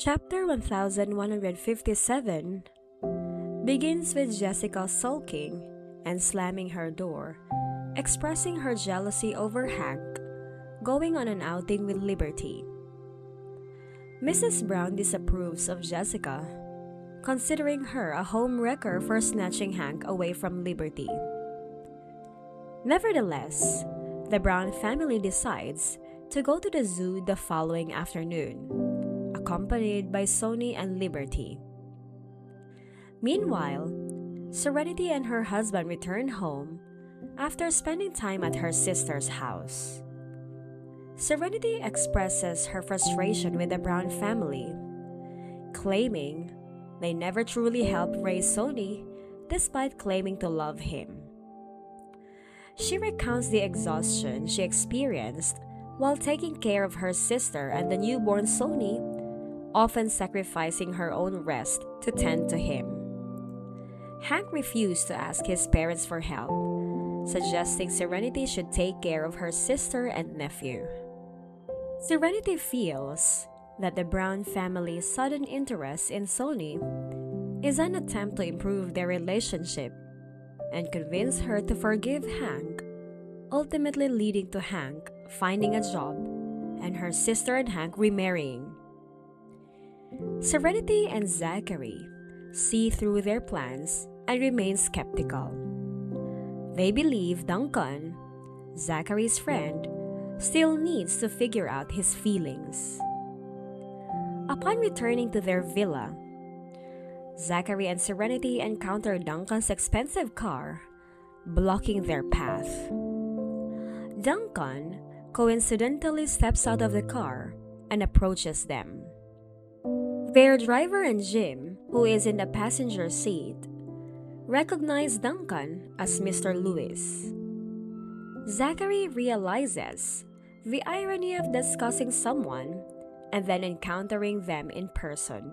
Chapter 1157 begins with Jessica sulking and slamming her door, expressing her jealousy over Hank going on an outing with Liberty. Mrs. Brown disapproves of Jessica, considering her a home wrecker for snatching Hank away from Liberty. Nevertheless, the Brown family decides to go to the zoo the following afternoon, accompanied by Sony and Liberty. Meanwhile, Serenity and her husband return home after spending time at her sister's house. Serenity expresses her frustration with the Brown family, claiming they never truly helped raise Sony despite claiming to love him. She recounts the exhaustion she experienced while taking care of her sister and the newborn Sony, often sacrificing her own rest to tend to him. Hank refused to ask his parents for help, suggesting Serenity should take care of her sister and nephew. Serenity feels that the Brown family's sudden interest in Sony is an attempt to improve their relationship and convince her to forgive Hank, ultimately leading to Hank finding a job and her sister and Hank remarrying. Serenity and Zachary see through their plans and remain skeptical. They believe Duncan, Zachary's friend, still needs to figure out his feelings. Upon returning to their villa, Zachary and Serenity encounter Duncan's expensive car, blocking their path. Duncan coincidentally steps out of the car and approaches them. Their driver and Jim, who is in the passenger seat, recognize Duncan as Mr. Lewis. Zachary realizes the irony of discussing someone and then encountering them in person.